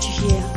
To hear.